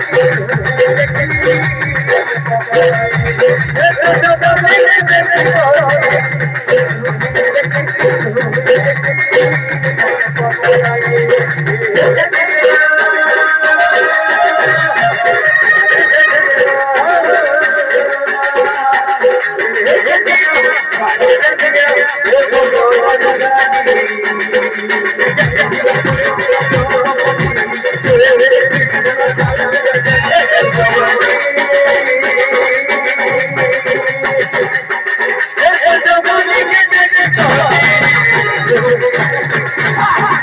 Yeah.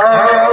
Oh